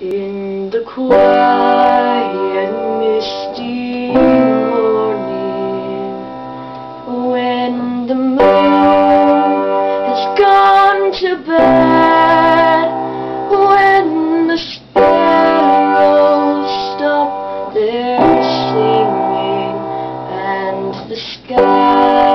In the quiet, misty morning, when the moon has gone to bed, when the sparrows stop their singing, and the sky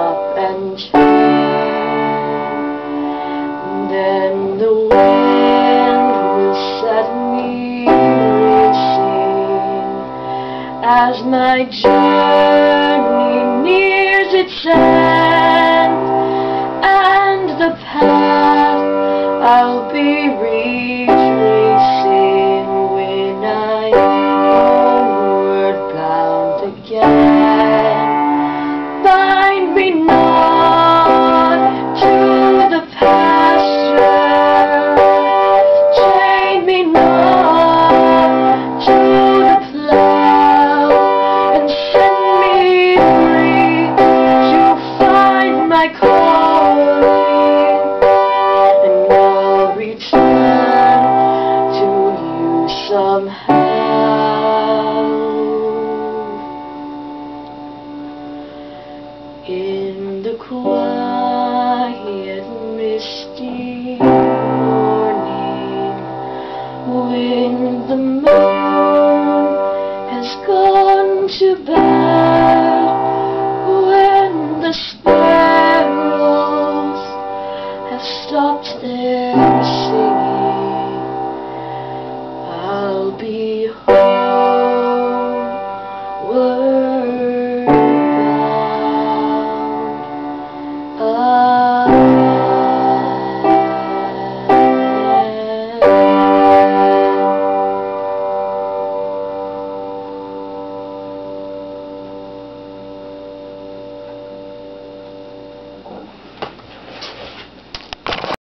I'll and turn, then the wind will set as my journey nears its end. And the path I'll be retracing quiet, misty morning, when the moon has gone to bed.